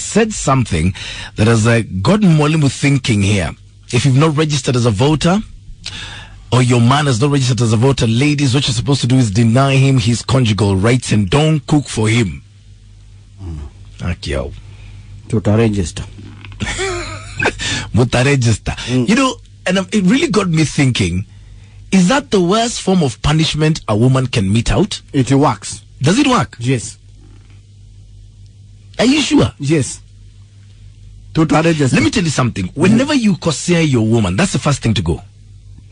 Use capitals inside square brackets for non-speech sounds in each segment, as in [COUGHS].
said something that has uh, gotten Mwalimu thinking here. If you've not registered as a voter, or your man has not registered as a voter, ladies, what you're supposed to do is deny him his conjugal rights and don't cook for him. Akio. tutaregister [LAUGHS] Muta register. You know, and um, it really got me thinking, is that the worst form of punishment a woman can mete out? it works Does it work? yes Are you sure? yes tutaregister Let me tell you something. Whenever you corsair your woman, that's the first thing to go.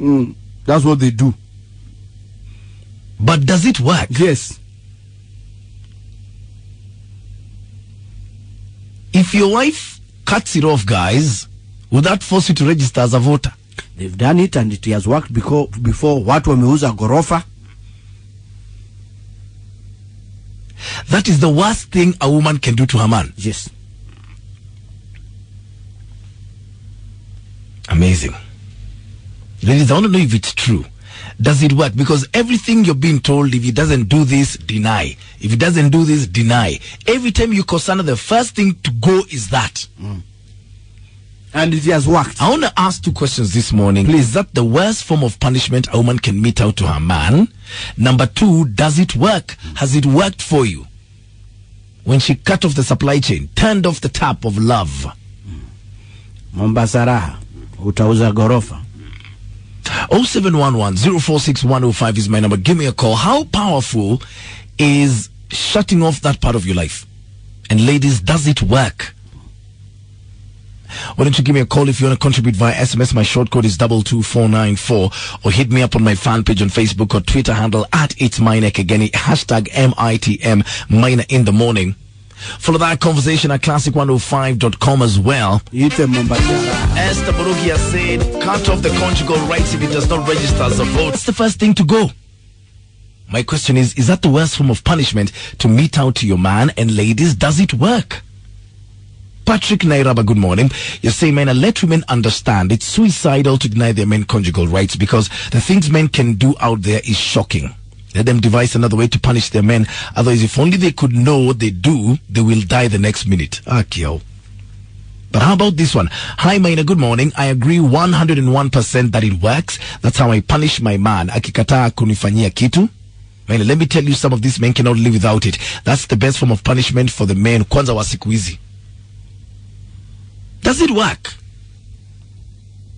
mm, that's what they do But does it work? yes If your wife cuts it off, guys, would that force you to register as a voter? they've done it and it has worked before, before watu wameuza ghorofa That is the worst thing a woman can do to her man. yes Amazing. Ladies, I want to know if it's true. Does it work? Because everything you're being told, if he doesn't do this, deny. If he doesn't do this, deny. Every time you concern, the first thing to go is that. Mm. And it has worked I want to ask two questions this morning. Please, is that the worst form of punishment a woman can mete out to her man? Number two, does it work? Has it worked for you? When she cut off the supply chain, turned off the tap of love. mombasa raha utauza ghorofa 0711 046105 is my number. Give me a call. How powerful is shutting off that part of your life? And ladies, does it work? Why don't you give me a call if you want to contribute via SMS? My short code is double two four nine four, or hit me up on my fan page on Facebook or Twitter handle at it's Maina Kageni. Hashtag M I T M Maina in the morning. Follow that conversation at classic105.com as well. raha Esther Murugi said, cut off the conjugal rights if he does not register as a vote. It's the first thing to go. My question is, is that the worst form of punishment to meet out to your man? And ladies, does it work? Patrick Nairaba, good morning. You're saying, man, let women understand it's suicidal to deny their men conjugal rights because the things men can do out there is shocking. Let them devise another way to punish their men. Otherwise, if only they could know what they do, they will die the next minute. Ah, Kyo. But how about this one? Hi, Maina. Good morning. I agree 101% that it works. That's how I punish my man. Akikataa kunifanyia kitu. Maina, let me tell you, some of these men cannot live without it. That's the best form of punishment for the men. Kwanza wa siku hizi. Does it work?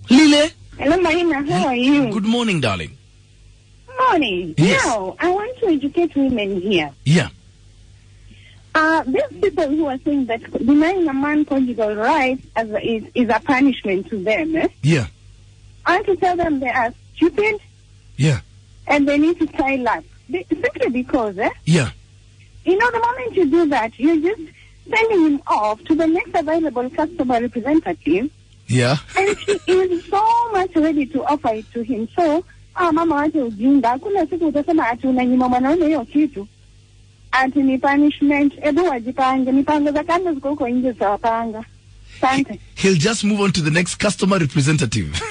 Lile? Hello, Marina. How are you? Good morning, darling. morning. Yes. Now, I want to educate women here. Yeah. Uh, these people who are saying that denying a man conjugal rights as a, is, is a punishment to them, eh? Yeah. I want to tell them they are stupid Yeah. and they need to style up. Simply because, eh? Yeah. You know, the moment you do that, you're just sending him off to the next available customer representative Yeah. and she is so much ready to offer it to him. So, ah, mama wache ujinga. Hakuna siku utasema ati unanyima mwanaume hiyo kitu. Ati ni punishment. Ebu wajipange. Mipango za kando ziko huko nje zitawapanga. Asante. He'll just move on to the next customer representative. [LAUGHS]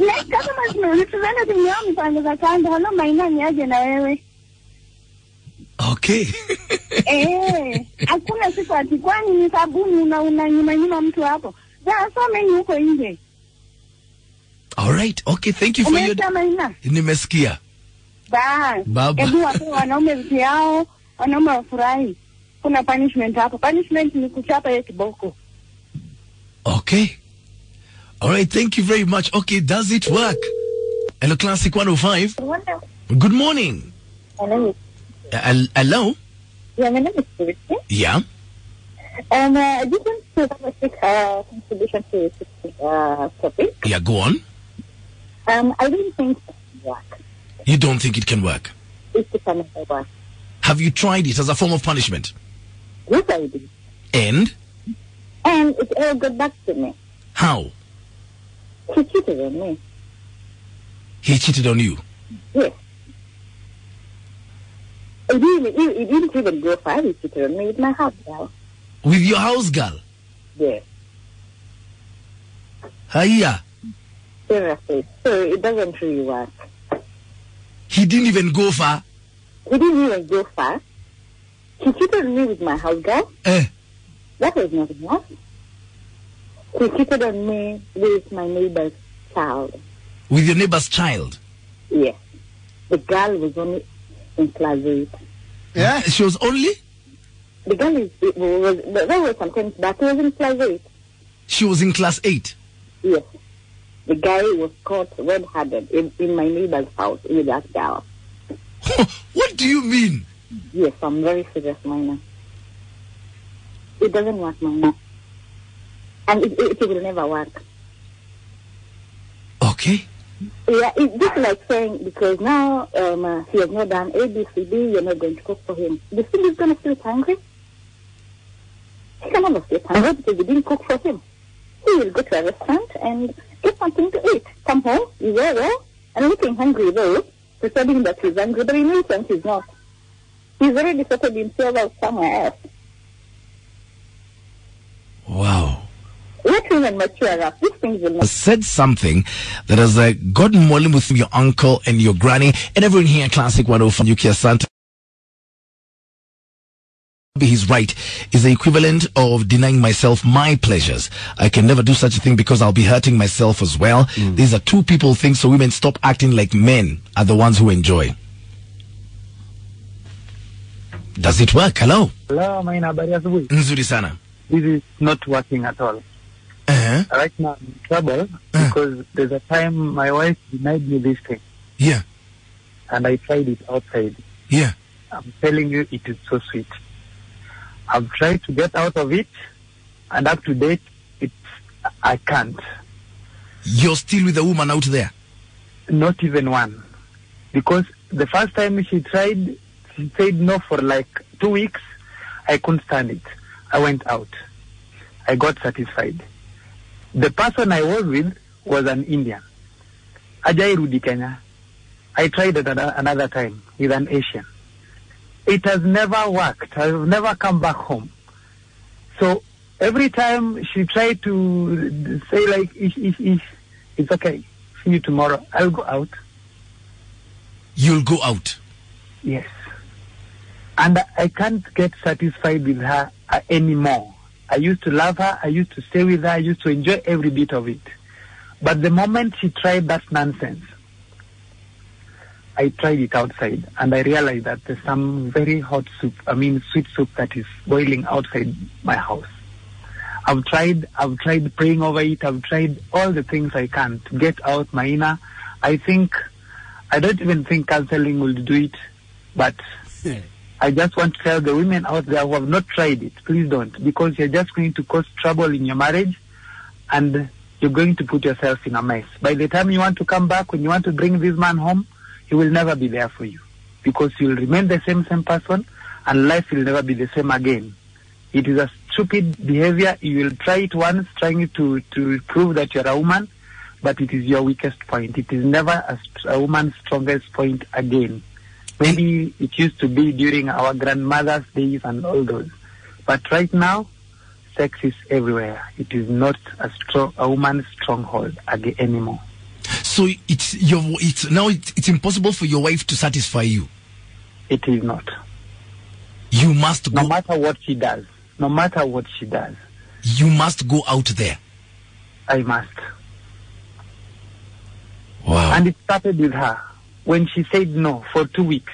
Next customer representative yao mipango za kando. Halo Maina ni aje na wewe? okay. Eh, hakuna siku ati kwani ni sabuni una unanyima nyuma mtu hapo. Many huko nje. All right. Okay. Thank you for your. Nimesikia. Hebu wape wanaume vitu yao, wanaume wafurahi. Kuna punishment hapo. Punishment ni kuchapa ye kiboko. Okay. All right. Thank you very much. Okay. Does it work? Hello, Classic 105. Good morning. Uh, hello? hello? Yeah, my name is Christy. Yeah. And uh, I just want to have a uh, contribution to this uh, topic. Yeah. Go on. Um, I don't think it can work. You don't think it can work? It's the kind work. Have you tried it as a form of punishment? Yes, I did. And And it all got back to me. how? He cheated on me. He cheated on you. Yes. It didn't, it, it didn't even go far. He cheated on me with my house girl. With your house girl. Yes. Hiya. Seriously. So it doesn't really work. He didn't even go far. He didn't even go far. He cheated on me with my house girl. Eh. That was not enough. He cheated on me with my neighbor's child. With your neighbor's child. Yes. The girl was only in class 8. Yeah. She was only The girl is, it was, there was sometimes but she was in class 8. she was in class eight. Yes. The guy was caught red-handed in, in my neighbor's house with that girl. [LAUGHS] what do you mean? Yes, I'm very serious, minor. It doesn't work, minor. And it, it, it will never work. Okay. Yeah, it's just like saying because now um, uh, he has not done A, B, C, D, you're not going to cook for him. Do you think he's going to feel hungry? He can never feel hungry because you didn't cook for him. He will go to a restaurant and get something to eat. Come home, he's there, well, and looking hungry though, pretending that he's hungry, but in real sense he's not. He's already sorted himself out somewhere else. Wow. Let women mature up. These things will not said something that has uh, gotten Molim with your uncle and your granny and everyone here at Classic 105 UK Santa. He's right is the equivalent of denying myself my pleasures. I can never do such a thing because I'll be hurting myself as well. These are two people things, so women stop acting like men are the ones who enjoy. Does it work? Hello. Hello, Maina, habari asubuhi. Nzuri sana. This is not working at all. Uh-huh. Right now I'm in trouble because there's a time my wife denied me this thing Yeah. and I tried it outside. Yeah. I'm telling you, it is so sweet. I've tried to get out of it and up to date, it's, I can't. You're still with the woman out there. Not even one. Because the first time she tried, she said no for like two weeks. I couldn't stand it. I went out. I got satisfied. The person I was with was an Indian. Kenya. I tried it ano- another time with an Asian. It has never worked. I've never come back home. So every time she tried to say like, ish, ish, ish, it's okay. See you tomorrow. I'll go out. You'll go out. Yes. And I can't get satisfied with her uh, anymore. I used to love her. I used to stay with her. I used to enjoy every bit of it. But the moment she tried that nonsense, I tried it outside and I realized that there's some very hot soup, I mean sweet soup that is boiling outside my house. I've tried, I've tried praying over it. I've tried all the things I can to get out my inner. I think, I don't even think counseling will do it, but [LAUGHS] I just want to tell the women out there who have not tried it, please don't, because you're just going to cause trouble in your marriage and you're going to put yourself in a mess. By the time you want to come back, when you want to bring this man home, he will never be there for you because you'll remain the same, same person and life will never be the same again. It is a stupid behavior. You will try it once, trying to, to prove that you're a woman, but it is your weakest point. It is never a, a woman's strongest point again. Maybe it used to be during our grandmother's days and all those. But right now, sex is everywhere. It is not a, strong, a woman's stronghold again anymore. So it's your it's now it's, it's impossible for your wife to satisfy you. It is not. You must No go. matter what she does, no matter what she does, You must go out there. I must. Wow. And it started with her when she said no for two weeks.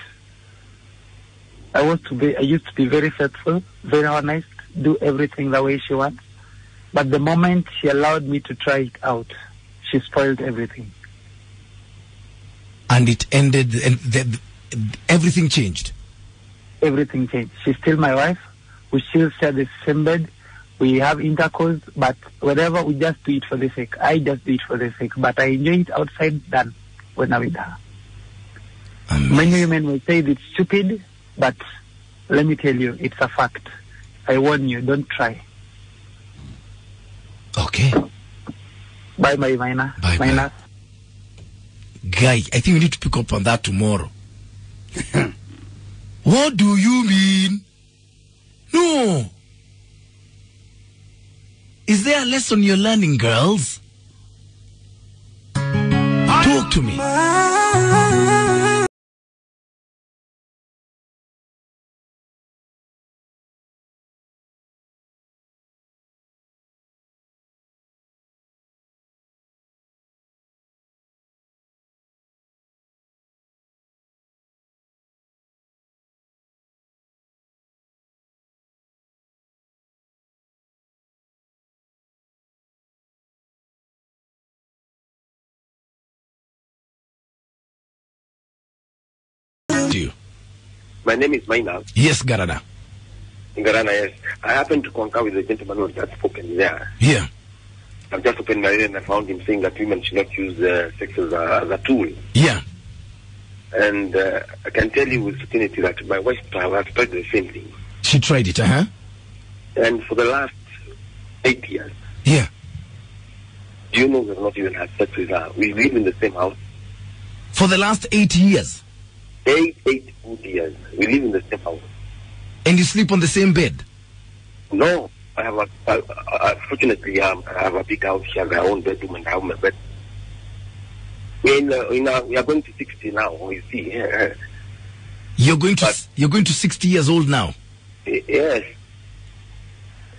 I was to be, I used to be very faithful, very honest, do everything the way she wants. But the moment she allowed me to try it out, she spoiled everything. and it ended, and the, everything changed. Everything changed. She's still my wife. We still share the same bed. We have intercourse, but whatever, we just do it for the sake. I just do it for the sake. But I enjoy it outside than when I'm with her. Many women will say it's stupid, but let me tell you, it's a fact. I warn you, don't try. Okay. Bye bye, Maina. Bye-bye. Maina. Guy, I think we need to pick up on that tomorrow. [LAUGHS] what do you mean? No. Is there a lesson you're learning, girls? Talk to me. My name is Maina. Yes, Garana. Garana, yes. I happened to concur with the gentleman who had spoken there. Yeah. I've just opened my ear and I found him saying that women should not use uh, sex as a, as a tool. Yeah. And uh, I can tell you with certainty that my wife has tried the same thing. She tried it, uh huh. And for the last eight years, Yeah. do you know we've not even had sex with her? We live in the same house. For the last eight years. Eight, eight good years. We live in the same house. And you sleep on the same bed. No, I have a, uh, uh, fortunately, um, I have a big house. She has her own bedroom and I have my bed. We're in, uh, in, uh, we are going to 60 now, you see. [LAUGHS] You're going to But- you're going to 60 years old now. yes.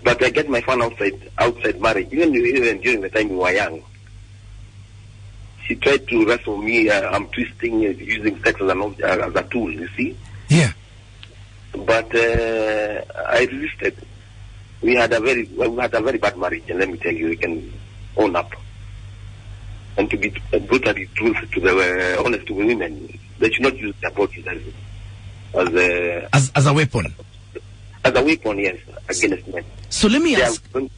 But I get my fun outside outside marriage. Even, even during the time we were young. She tried to wrestle me. Uh, I'm twisting, uh, using sex as, an, uh, as a tool, you see. Yeah. But uh, I resisted. We had a very well, we had a very bad marriage, and let me tell you, we can own up. And to be brutally truthful to the uh, honest to the women, they should not use their bodies as as a As as a weapon. as a weapon, yes, against men. So let me They ask. to-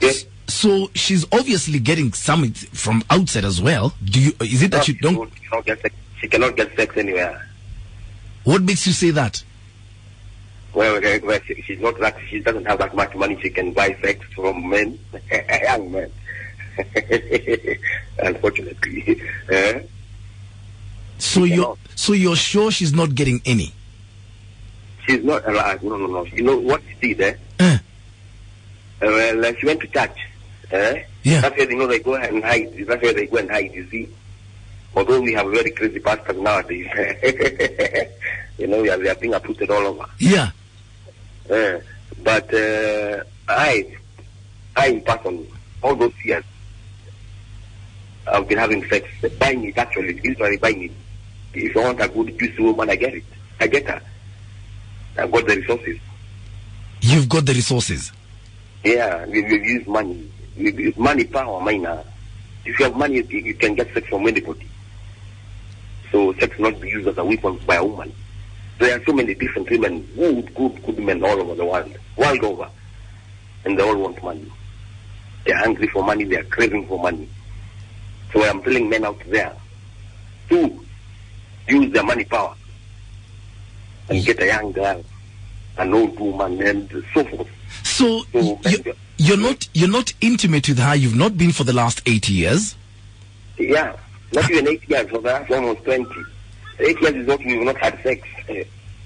yes. So she's obviously getting some from outside as well. Do you? Is it that you she don't? cannot get sex. She cannot get sex anywhere. What makes you say that? Well, well, well, she, she's not that. She doesn't have that much money. She can buy sex from men, [LAUGHS] young men. [LAUGHS] Unfortunately, [LAUGHS] eh? So you're cannot. so you're sure she's not getting any? she's not alive. No, no, no. You know what she did? Eh? Eh, Uh, well, uh, she went to church. Eh? Yeah. That's where you know they go and hide. That's where they go and hide. You see. Although we have very crazy pastors nowadays, [LAUGHS] you know, they are, they are being uprooted all over. yeah. Uh, but uh, I, I in person, all those years, I've been having sex, buying it actually, literally buying it. If I want a good juicy woman, I get it. I get her. I've got the resources. You've got the resources. Yeah, we, we use money. We money power, minor. If you have money, you, you can get sex from anybody. So sex not be used as a weapon by a woman. There are so many different women, good, good, good men all over the world, world over, and they all want money. They're hungry for money. They're craving for money. So I'm telling men out there to use their money power and get a young girl, an old woman, and so forth. So So, you, uh, you're not you're not intimate with her. You've not been for the last eight years. Yeah, not even eight years, for the last almost 20. Eight years is what we've not had sex. Uh,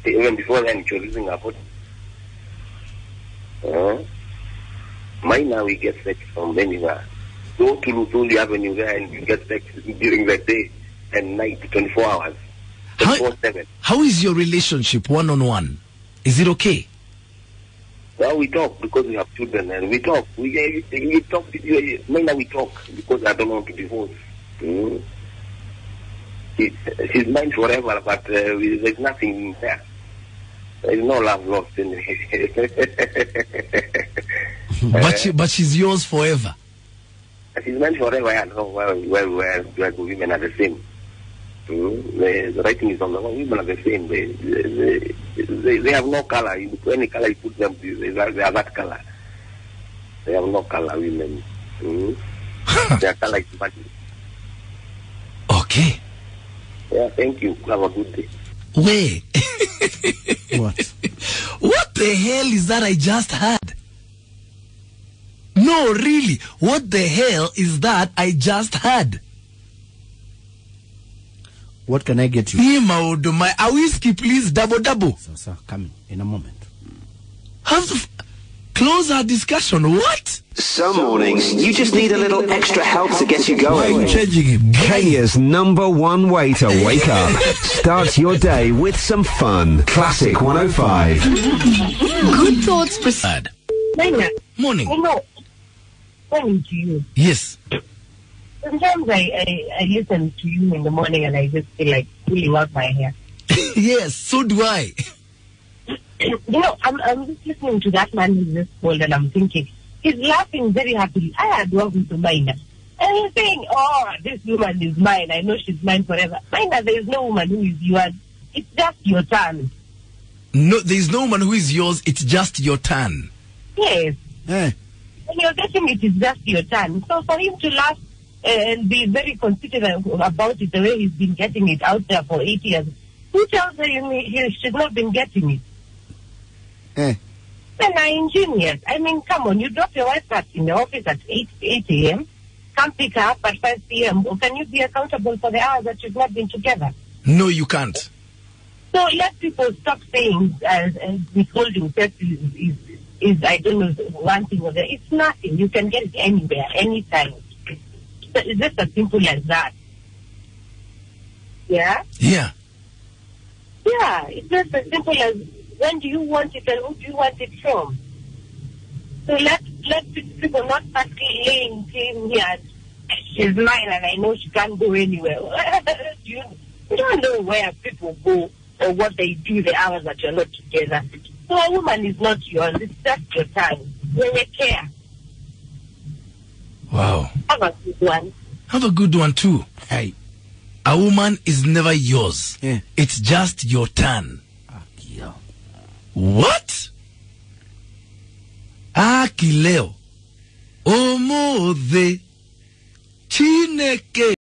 even before then, she was using her body. Uh, mine now, we get sex from anywhere. Go to Luthuli Avenue there and you get sex during the day and night, 24 hours. How- 24 7. How is your relationship one on one? Is it okay? Well, we talk because we have children and we talk. We, we, we talk. We, now we talk because I don't want to divorce. Mm. She, she's mine forever, but uh, there's nothing there. There's no love lost in [LAUGHS] But she, but she's yours forever. She's mine forever. I know well, well, well, well, women are the same. Mm. The, the writing is on the wall. Women are the same. They, they, they, they have no color. You any color you put them, they, they are they are that color. They have no color, women. Mm. Their color is money. Okay. Yeah, thank you. Have a good day. Wait. [LAUGHS] What? What the hell is that I just heard? No, really. What the hell is that I just heard? What can I get you? Ni maudu my a whiskey, please. Double double. So, sir, coming in a moment. Have to f- close our discussion. What? Some mornings you just need a little extra help to get you going. changing him? Kenya's number one way to wake up. Start your day with some fun. Classic 105. Good thoughts precede. Nina, Morning. you know, saying to you, Yes. Sometimes I, I, I listen to you in the morning and I just feel like pulling out my hair. [LAUGHS] yes. So do I. [COUGHS] you know, I'm, I'm just listening to that man who's just called and I'm thinking, he's laughing very happily. I had worked with Maina. And he's saying, oh, this woman is mine. I know she's mine forever. Maina, there is no woman who is yours. It's just your turn. No, there's no woman who is yours. It's just your turn. Yes. Eh. When you're getting it, it's just your turn. So for him to laugh and be very considerate about it, the way he's been getting it out there for eight years, who tells him he, he should not been getting it? Eh. Then are ingenious. I mean, come on, you drop your wife at in the office at 8, 8 a.m., come pick her up at 5 p.m. Or can you be accountable for the hours that you've not been together? No, you can't. So let people stop saying uh, uh, withholding sex is, is, is, I don't know, one thing or the other. It's nothing. You can get it anywhere, anytime. It's just as simple as that. Yeah? Yeah. Yeah, it's just as simple as when do you want it and who do you want it from? So let let people not start laying blame here. She's mine and I know she can't go anywhere. [LAUGHS] you, you don't know where people go or what they do the hours that you're not together. So a woman is not yours. It's just your time. When you care, Wow. have a good one. Have a good one too. Hey. A woman is never yours. Yeah. It's just your turn. Yeah. What? Akileo. Omothe. Chineke.